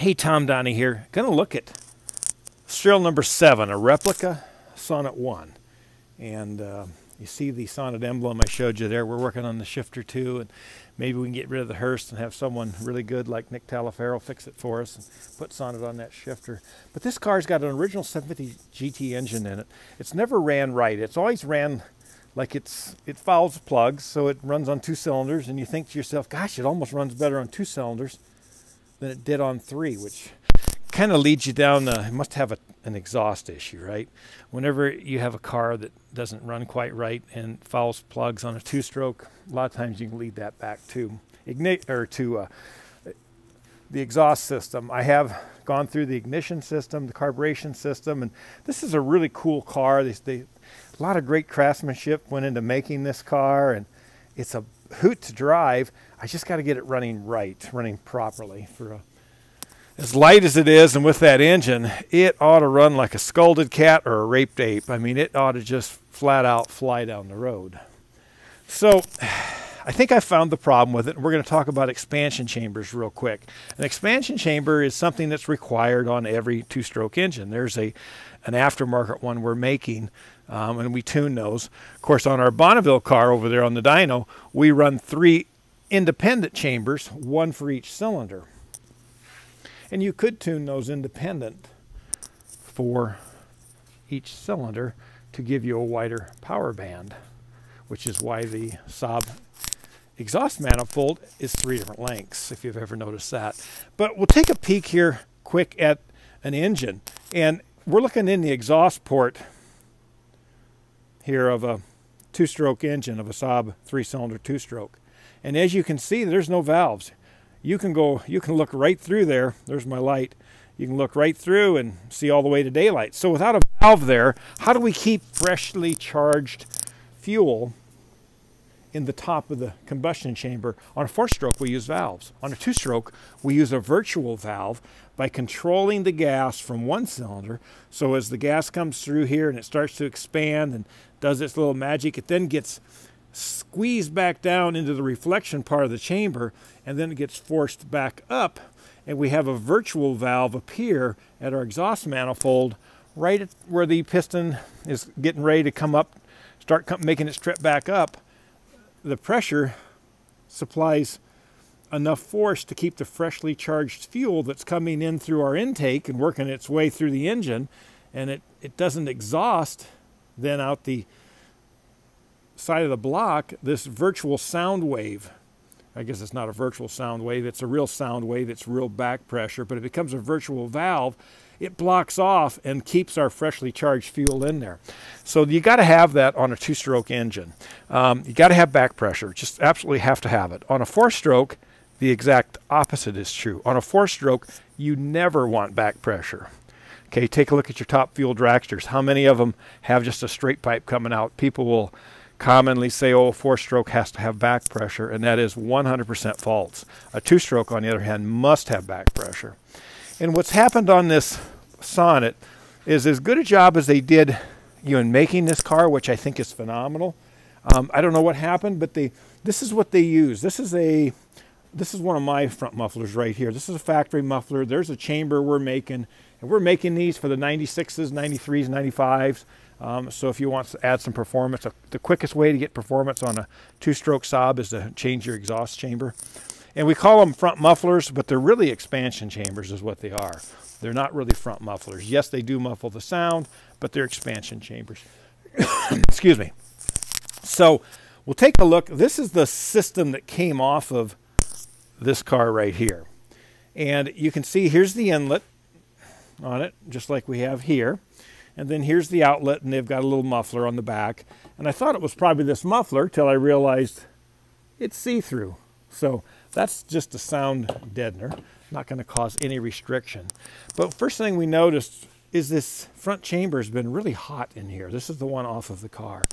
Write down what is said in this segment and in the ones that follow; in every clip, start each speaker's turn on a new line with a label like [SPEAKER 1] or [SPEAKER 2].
[SPEAKER 1] Hey, Tom Donney here. Going to look at serial number seven, a replica Sonett 1. And uh, you see the Sonett emblem I showed you there. We're working on the shifter too, and maybe we can get rid of the Hurst and have someone really good like Nick Talaferro fix it for us and put Sonett on that shifter. But this car's got an original 750 GT engine in it. It's never ran right. It's always ran like it's it fouls plugs, so it runs on two cylinders, and you think to yourself, gosh, it almost runs better on two cylinders than it did on three, which kind of leads you down the, it must have a, an exhaust issue, right? Whenever you have a car that doesn't run quite right and fouls plugs on a two-stroke, a lot of times you can lead that back to ignite or to uh, the exhaust system. I have gone through the ignition system, the carburation system, and this is a really cool car. They, they, a lot of great craftsmanship went into making this car, and it's a hoot to drive. I just got to get it running right, running properly for a as light as it is and with that engine, it ought to run like a scolded cat or a raped ape. I mean, it ought to just flat out fly down the road. So I think I found the problem with it. We're going to talk about expansion chambers real quick. An expansion chamber is something that's required on every two-stroke engine. There's a an aftermarket one we're making, um, and we tune those. Of course, on our Bonneville car over there on the dyno, we run three independent chambers, one for each cylinder. And you could tune those independent for each cylinder to give you a wider power band, which is why the Saab exhaust manifold is three different lengths, if you've ever noticed that. But we'll take a peek here quick at an engine. And we're looking in the exhaust port here of a two-stroke engine of a Saab three-cylinder two-stroke. And as you can see, there's no valves you can go, you can look right through there. There's my light. You can look right through and see all the way to daylight. So without a valve there, how do we keep freshly charged fuel in the top of the combustion chamber? On a four-stroke, we use valves. On a two-stroke, we use a virtual valve by controlling the gas from one cylinder. So as the gas comes through here and it starts to expand and does its little magic, it then gets squeeze back down into the reflection part of the chamber and then it gets forced back up and we have a virtual valve appear at our exhaust manifold right where the piston is getting ready to come up start making its trip back up. The pressure supplies enough force to keep the freshly charged fuel that's coming in through our intake and working its way through the engine and it, it doesn't exhaust then out the side of the block this virtual sound wave. I guess it's not a virtual sound wave, it's a real sound wave, it's real back pressure, but it becomes a virtual valve. It blocks off and keeps our freshly charged fuel in there. So you got to have that on a two-stroke engine. Um, you got to have back pressure, just absolutely have to have it. On a four-stroke, the exact opposite is true. On a four-stroke, you never want back pressure. Okay, take a look at your top fuel dragsters. How many of them have just a straight pipe coming out? People will commonly say, oh, a four-stroke has to have back pressure, and that is 100% false. A two-stroke, on the other hand, must have back pressure. And what's happened on this Sonett is as good a job as they did you know, in making this car, which I think is phenomenal. Um, I don't know what happened, but they this is what they use. This is a this is one of my front mufflers right here. This is a factory muffler. There's a chamber we're making, and we're making these for the 96s, 93s, 95s. Um, so if you want to add some performance, uh, the quickest way to get performance on a two-stroke Saab is to change your exhaust chamber. And we call them front mufflers, but they're really expansion chambers is what they are. They're not really front mufflers. Yes, they do muffle the sound, but they're expansion chambers. Excuse me. So we'll take a look. This is the system that came off of this car right here. And you can see here's the inlet on it, just like we have here. And then here's the outlet, and they've got a little muffler on the back. And I thought it was probably this muffler till I realized it's see-through. So that's just a sound deadener, not going to cause any restriction. But first thing we noticed is this front chamber has been really hot in here. This is the one off of the car.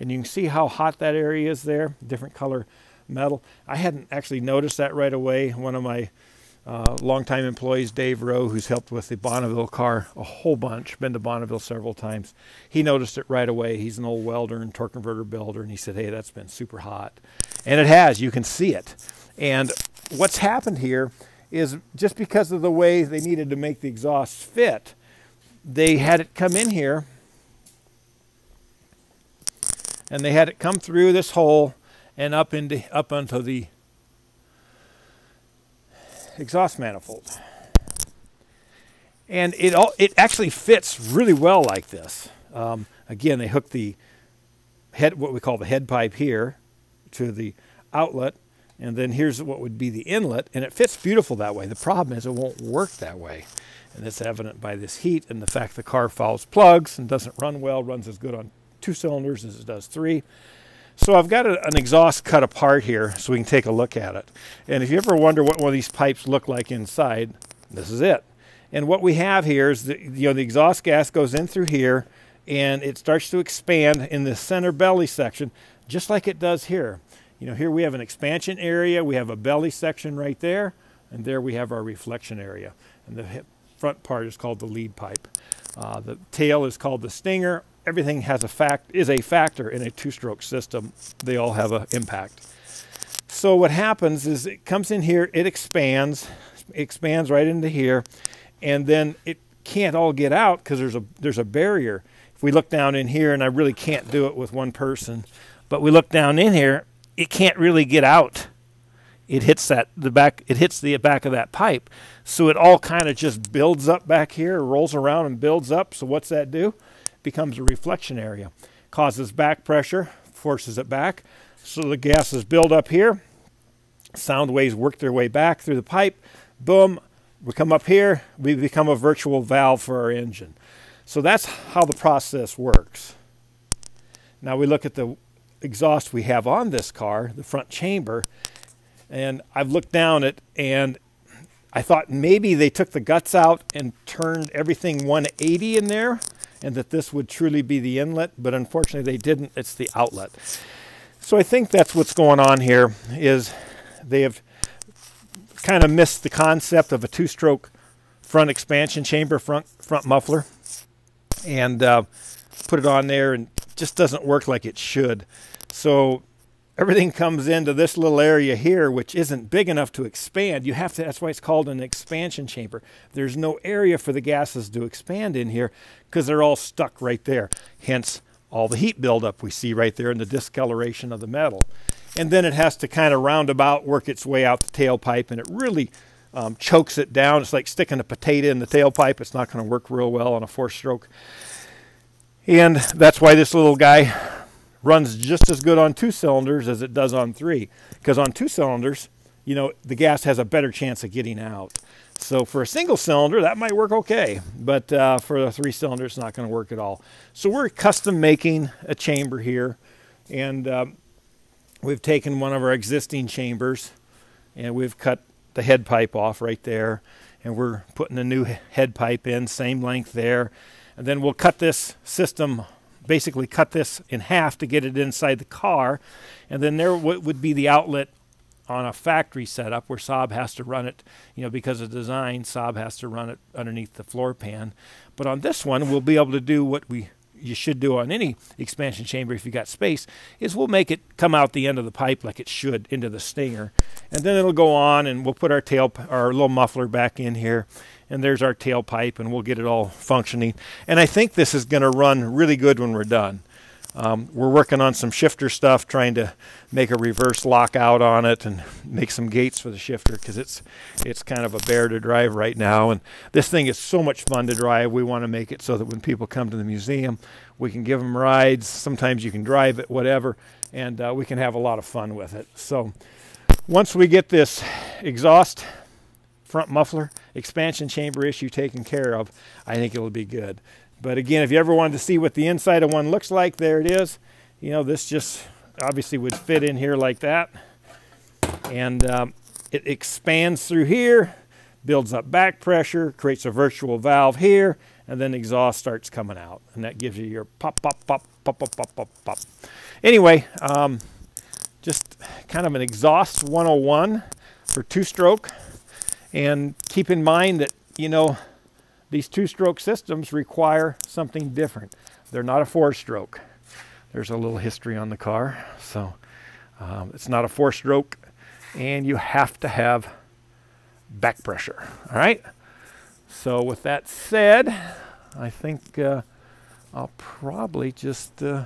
[SPEAKER 1] And you can see how hot that area is there, different color metal. I hadn't actually noticed that right away. One of my uh, longtime employees, Dave Rowe, who's helped with the Bonneville car a whole bunch, been to Bonneville several times. He noticed it right away. He's an old welder and torque converter builder, and he said, hey, that's been super hot. And it has. You can see it. And what's happened here is just because of the way they needed to make the exhaust fit, they had it come in here and they had it come through this hole and up into up onto the exhaust manifold. And it all it actually fits really well like this. Um, again, they hook the head what we call the head pipe here to the outlet and then here's what would be the inlet and it fits beautiful that way. The problem is it won't work that way. And it's evident by this heat and the fact the car fouls plugs and doesn't run well, runs as good on two cylinders as it does three. So I've got a, an exhaust cut apart here so we can take a look at it. And if you ever wonder what one of these pipes look like inside, this is it. And what we have here is the, you know, the exhaust gas goes in through here and it starts to expand in the center belly section just like it does here. You know, here we have an expansion area, we have a belly section right there, and there we have our reflection area. And the front part is called the lead pipe. Uh, the tail is called the stinger everything has a fact is a factor in a two-stroke system. They all have an impact. So what happens is it comes in here, it expands, expands right into here, and then it can't all get out because there's a there's a barrier. If we look down in here, and I really can't do it with one person, but we look down in here, it can't really get out. It hits that the back. It hits the back of that pipe, so it all kind of just builds up back here, rolls around and builds up. So what's that do? Becomes a reflection area. Causes back pressure, forces it back. So the gases build up here. Sound waves work their way back through the pipe. Boom, we come up here, we become a virtual valve for our engine. So that's how the process works. Now we look at the exhaust we have on this car, the front chamber, and I've looked down it and I thought maybe they took the guts out and turned everything 180 in there and that this would truly be the inlet, but unfortunately they didn't. It's the outlet. So I think that's what's going on here is they have kind of missed the concept of a two-stroke front expansion chamber, front front muffler, and uh, put it on there and just doesn't work like it should. So everything comes into this little area here, which isn't big enough to expand. You have to, that's why it's called an expansion chamber. There's no area for the gases to expand in here because they're all stuck right there. Hence all the heat buildup we see right there in the discoloration of the metal. And then it has to kind of roundabout work its way out the tailpipe and it really um, chokes it down. It's like sticking a potato in the tailpipe. It's not going to work real well on a four stroke. And that's why this little guy runs just as good on two cylinders as it does on three. Because on two cylinders, you know, the gas has a better chance of getting out. So for a single cylinder, that might work okay. But uh, for a three cylinder, it's not going to work at all. So we're custom making a chamber here. And um, we've taken one of our existing chambers and we've cut the head pipe off right there. And we're putting a new head pipe in, same length there. And then we'll cut this system basically cut this in half to get it inside the car. And then there would be the outlet on a factory setup where Saab has to run it, you know, because of design, Saab has to run it underneath the floor pan. But on this one, we'll be able to do what we you should do on any expansion chamber if you got space is we'll make it come out the end of the pipe like it should into the stinger and then it'll go on and we'll put our tail our little muffler back in here and there's our tailpipe, and we'll get it all functioning. And I think this is going to run really good when we're done. Um, we're working on some shifter stuff, trying to make a reverse lockout on it and make some gates for the shifter because it's it's kind of a bear to drive right now. And this thing is so much fun to drive. We want to make it so that when people come to the museum, we can give them rides. Sometimes you can drive it, whatever, and uh, we can have a lot of fun with it. So once we get this exhaust front muffler expansion chamber issue taken care of, I think it'll be good. But again, if you ever wanted to see what the inside of one looks like, there it is. You know, this just obviously would fit in here like that. And um, it expands through here, builds up back pressure, creates a virtual valve here, and then exhaust starts coming out. And that gives you your pop, pop, pop, pop, pop, pop, pop, pop. Anyway, um, just kind of an exhaust 101 for two-stroke. And keep in mind that, you know, these two-stroke systems require something different. They're not a four-stroke. There's a little history on the car. So um, it's not a four-stroke, and you have to have back pressure. All right. So with that said, I think uh, I'll probably just uh,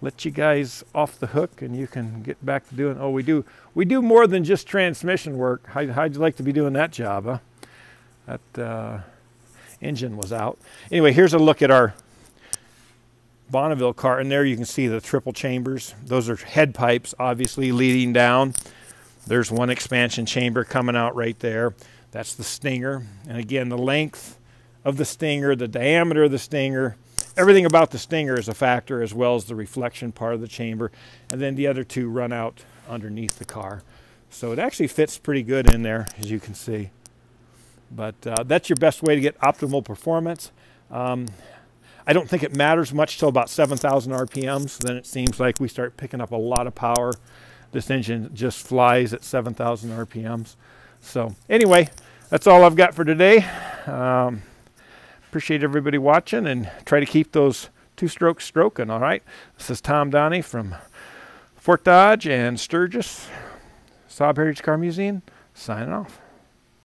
[SPEAKER 1] let you guys off the hook and you can get back to doing. Oh, we do we do more than just transmission work. How, would you like to be doing that job? Huh? That uh, engine was out. Anyway, here's a look at our Bonneville car, and there you can see the triple chambers. Those are head pipes, obviously leading down. There's one expansion chamber coming out right there. That's the stinger. And again, the length of the stinger, the diameter of the stinger, everything about the stinger is a factor as well as the reflection part of the chamber. And then the other two run out underneath the car. So it actually fits pretty good in there, as you can see. But uh, that's your best way to get optimal performance. Um, I don't think it matters much till about 7,000 RPMs. Then it seems like we start picking up a lot of power. This engine just flies at 7,000 RPMs. So anyway, that's all I've got for today. Um, appreciate everybody watching and try to keep those two strokes stroking, all right? This is Tom Donney from Fort Dodge and Sturgis, Saab Heritage Car Museum, signing off.